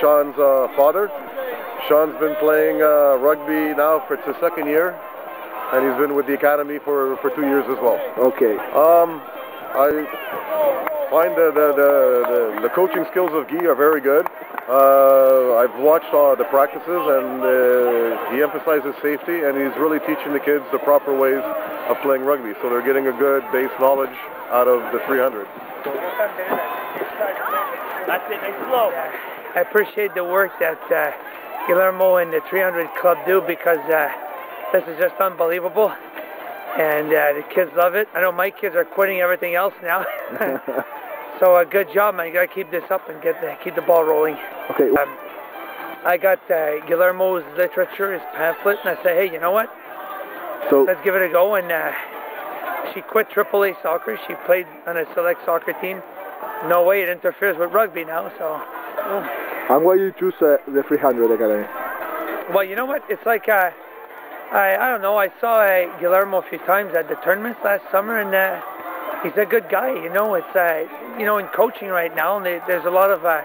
Sean's uh, father. Sean's been playing uh, rugby now for it's his second year, and he's been with the academy for, for two years as well. Okay. Um, I find the, the, the, the, the coaching skills of Guy are very good. Uh, I've watched uh, the practices, and uh, he emphasizes safety, and he's really teaching the kids the proper ways of playing rugby. So they're getting a good base knowledge out of the 300. That's it, nice slow. I appreciate the work that uh, Guillermo and the 300 Club do because uh, this is just unbelievable. And uh, the kids love it. I know my kids are quitting everything else now. so uh, good job, man. You got to keep this up and get the, keep the ball rolling. Okay. Um, I got uh, Guillermo's literature, his pamphlet, and I said, hey, you know what? So Let's give it a go. And uh, she quit AAA soccer. She played on a select soccer team. No way it interferes with rugby now. So, and why you choose uh, the 300 Academy? well, you know what? It's like uh, I I don't know. I saw uh, Guillermo a few times at the tournaments last summer, and uh, he's a good guy. You know, it's uh, you know in coaching right now, and there- there's a lot of uh,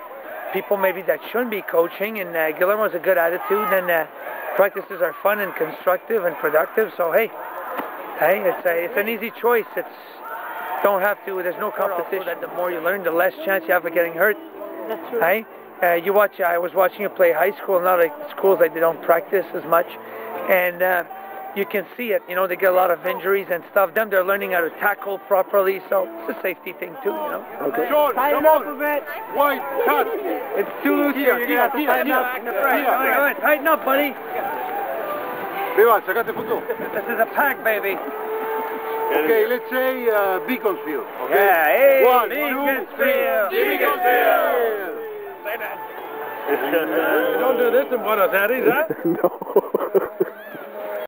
people maybe that shouldn't be coaching, and uh, Guillermo's a good attitude, and uh, practices are fun and constructive and productive. So hey, hey, it's a, it's an easy choice. It's don't have to. There's no competition. That the more you learn, the less chance you have of getting hurt. That's true. Hey, uh, you watch. I was watching you play high school. Not like schools that they don't practice as much, and uh, you can see it. You know, they get a lot of injuries and stuff. Them, they're learning how to tackle properly. So it's a safety thing too. You know. Okay. Sean, Tighten up a bit. White, cut. It's too loose here. You're gonna have to tighten up. All right, tighten up, buddy. Viva, sacate foto. This is a pack, baby. Okay, let's say uh, Beaconsfield. Okay? Yeah, hey, One, two, Beaconsfield. three. Beaconsfield. You don't do this in Buenos Aires, huh? no.